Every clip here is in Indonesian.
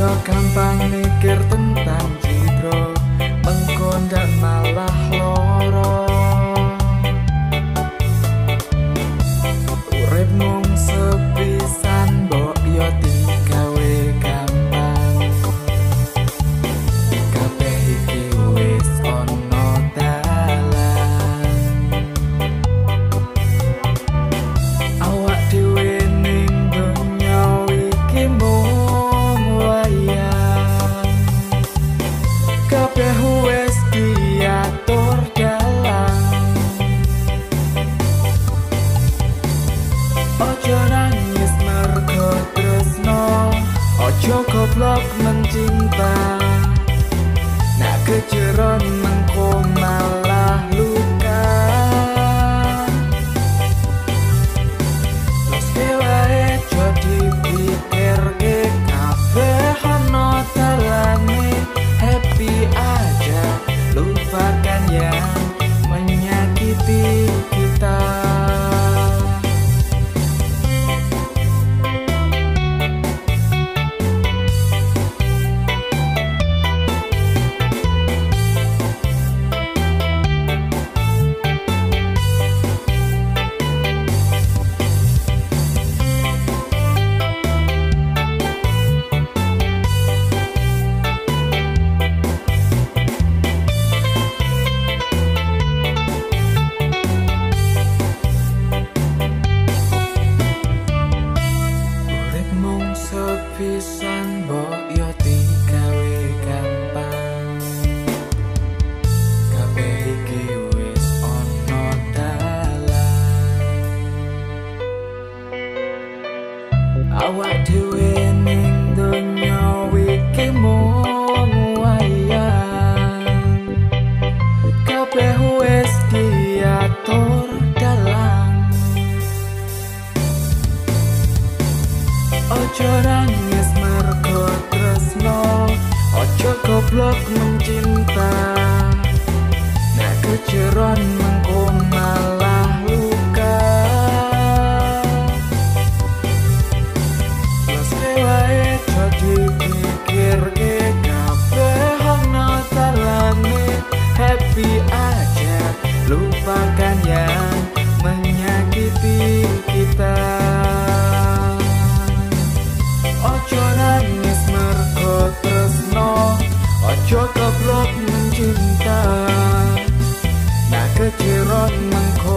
Ojo gampang mikir tentang Citro Mengkondang malah lo vlog mencinta sepisan mbok yo digawe kan Corang nangis Marco tresno. Ojo goblok mencinta nek kejeron mengko malah luka. Mas wae jadi pikir e kabeh ono talane. Happy aja lupakan yang menyakiti kita. orangnya semerko tresno Ojo goblok mencinta Nah keciron mengko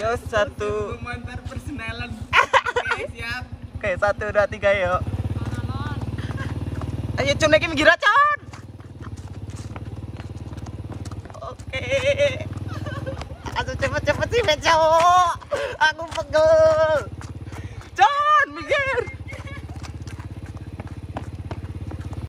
Yo, satu. Komentar personalan. Oke, siap. Oke, satu, dua, tiga, yuk. Ayo, Cun, lagi minggir Con. Oke. Aduh, cepet-cepet sih, Beco. Aku pegel. Con, minggir.